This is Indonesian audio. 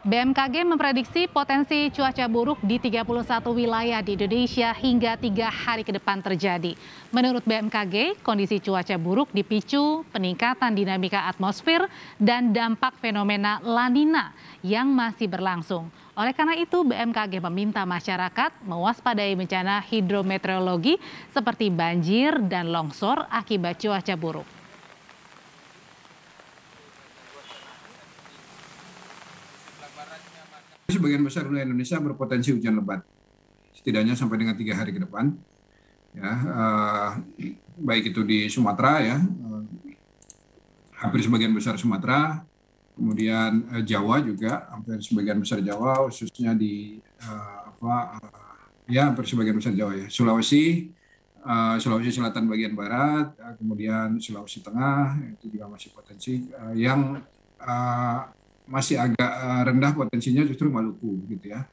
BMKG memprediksi potensi cuaca buruk di 31 wilayah di Indonesia hingga tiga hari ke depan terjadi. Menurut BMKG, kondisi cuaca buruk dipicu peningkatan dinamika atmosfer dan dampak fenomena lanina yang masih berlangsung. Oleh karena itu, BMKG meminta masyarakat mewaspadai bencana hidrometeorologi seperti banjir dan longsor akibat cuaca buruk. Sebagian besar wilayah Indonesia berpotensi hujan lebat, setidaknya sampai dengan tiga hari ke depan. Ya, uh, baik itu di Sumatera ya, uh, hampir sebagian besar Sumatera, kemudian uh, Jawa juga, hampir sebagian besar Jawa, khususnya di uh, apa, uh, ya hampir sebagian besar Jawa ya, Sulawesi, uh, Sulawesi Selatan bagian barat, uh, kemudian Sulawesi Tengah itu juga masih potensi uh, yang uh, masih agak rendah potensinya justru Maluku gitu ya.